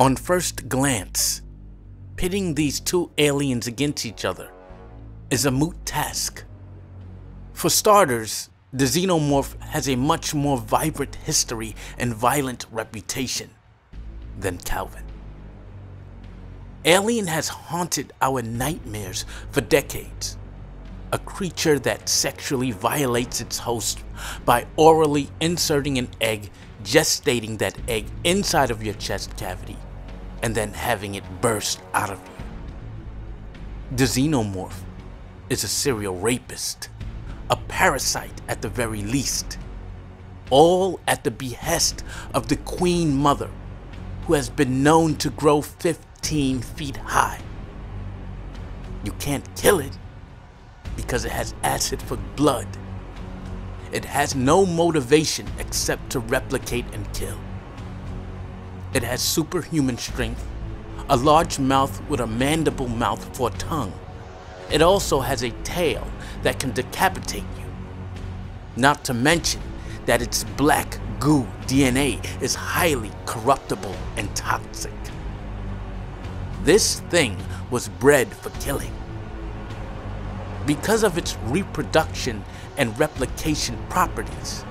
On first glance, pitting these two aliens against each other is a moot task. For starters, the xenomorph has a much more vibrant history and violent reputation than Calvin. Alien has haunted our nightmares for decades. A creature that sexually violates its host by orally inserting an egg, gestating that egg inside of your chest cavity, and then having it burst out of you. The xenomorph is a serial rapist, a parasite at the very least, all at the behest of the Queen Mother, who has been known to grow 15 feet high. You can't kill it because it has acid for blood. It has no motivation except to replicate and kill. It has superhuman strength, a large mouth with a mandible mouth for a tongue. It also has a tail that can decapitate you. Not to mention that its black goo DNA is highly corruptible and toxic. This thing was bred for killing. Because of its reproduction and replication properties,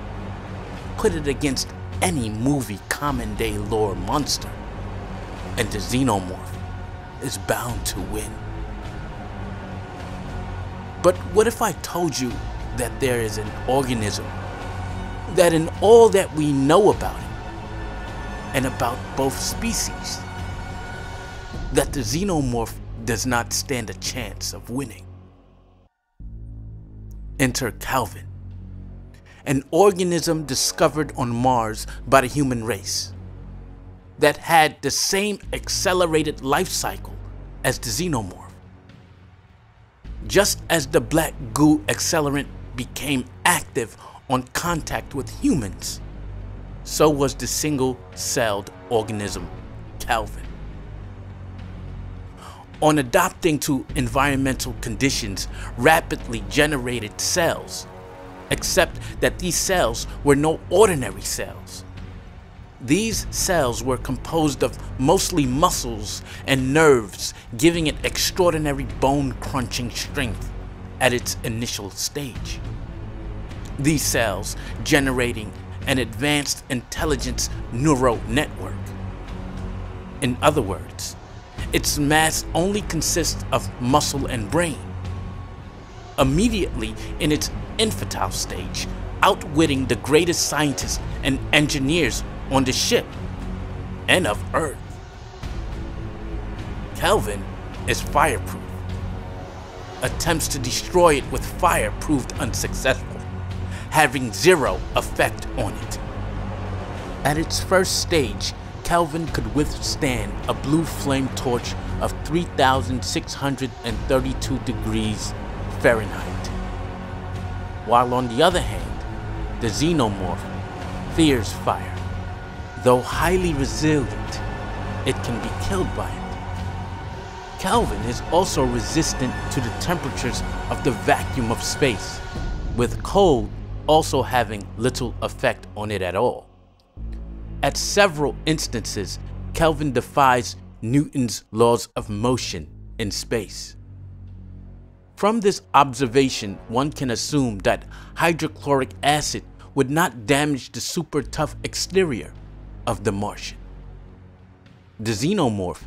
put it against any movie common day lore monster, and the xenomorph is bound to win. But what if I told you that there is an organism that in all that we know about it and about both species, that the xenomorph does not stand a chance of winning? Enter Calvin an organism discovered on Mars by the human race that had the same accelerated life cycle as the xenomorph. Just as the black goo accelerant became active on contact with humans, so was the single-celled organism Calvin. On adapting to environmental conditions, rapidly generated cells except that these cells were no ordinary cells. These cells were composed of mostly muscles and nerves, giving it extraordinary bone crunching strength at its initial stage. These cells generating an advanced intelligence neural network. In other words, its mass only consists of muscle and brain. Immediately in its infantile stage, outwitting the greatest scientists and engineers on the ship and of Earth. Calvin is fireproof. Attempts to destroy it with fire proved unsuccessful, having zero effect on it. At its first stage, Calvin could withstand a blue flame torch of 3,632 degrees Fahrenheit while on the other hand, the xenomorph fears fire. Though highly resilient, it can be killed by it. Calvin is also resistant to the temperatures of the vacuum of space, with cold also having little effect on it at all. At several instances, Calvin defies Newton's laws of motion in space. From this observation, one can assume that hydrochloric acid would not damage the super tough exterior of the Martian. The xenomorph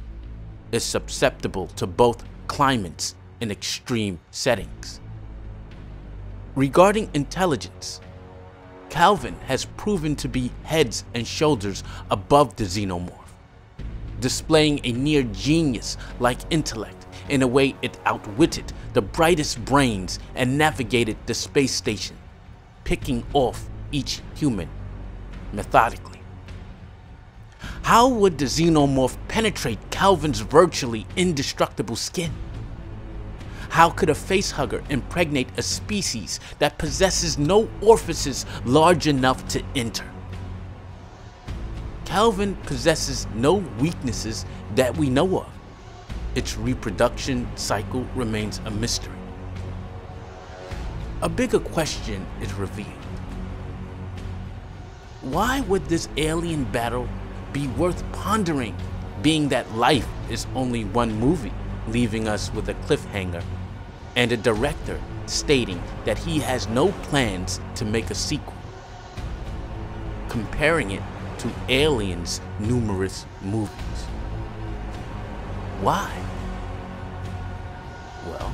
is susceptible to both climates in extreme settings. Regarding intelligence, Calvin has proven to be heads and shoulders above the xenomorph, displaying a near genius-like intellect in a way it outwitted the brightest brains and navigated the space station, picking off each human methodically. How would the xenomorph penetrate Calvin's virtually indestructible skin? How could a facehugger impregnate a species that possesses no orifices large enough to enter? Calvin possesses no weaknesses that we know of its reproduction cycle remains a mystery. A bigger question is revealed. Why would this alien battle be worth pondering being that life is only one movie, leaving us with a cliffhanger, and a director stating that he has no plans to make a sequel, comparing it to Alien's numerous movies. Why? Well,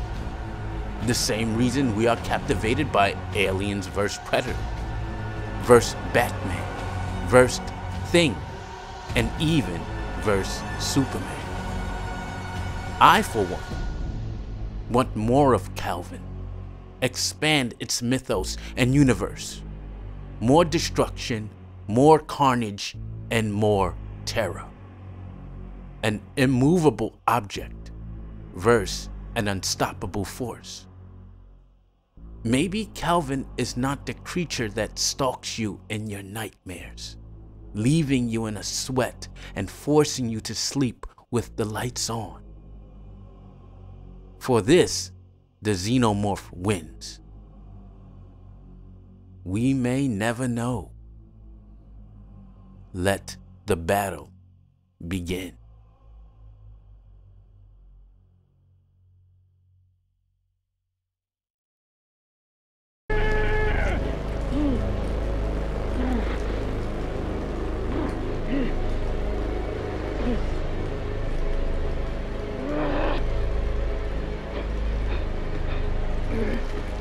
the same reason we are captivated by Aliens vs. Predator, vs. Batman, vs. Thing, and even vs. Superman. I, for one, want more of Calvin. Expand its mythos and universe. More destruction, more carnage, and more terror. An immovable object versus an unstoppable force. Maybe Calvin is not the creature that stalks you in your nightmares, leaving you in a sweat and forcing you to sleep with the lights on. For this, the xenomorph wins. We may never know. Let the battle begin. Okay.